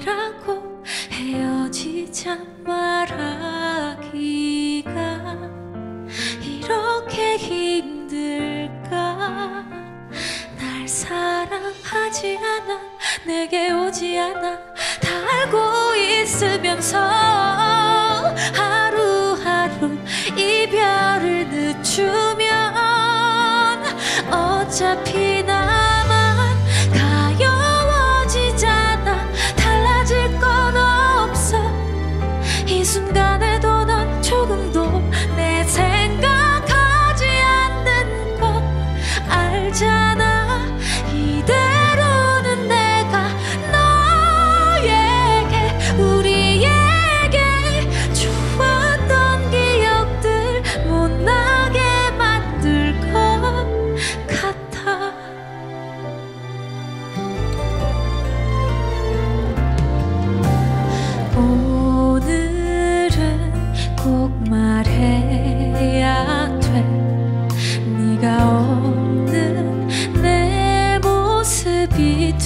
이라고 헤어지자 말하기가 이렇게 힘들까? 날 사랑하지 않아 내게 오지 않아 다 알고 있으면서 하루하루 이별을 늦추면 어차피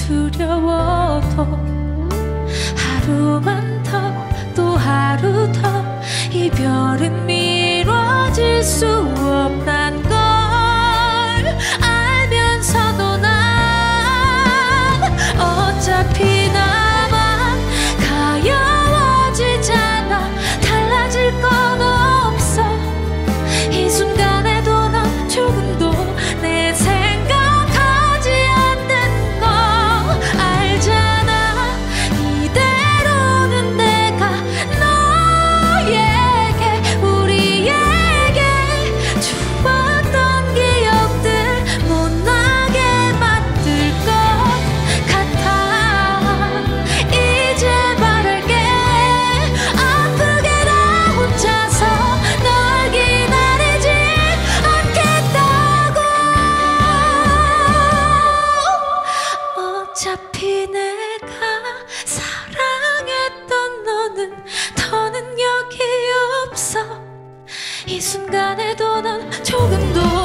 두려워도 하루만 더 또 하루 더. 이별은 미뤄질 수 없단 걸. 어차피 내가 사랑했던 너는 더는 여기 없어. 이 순간에도 넌 조금도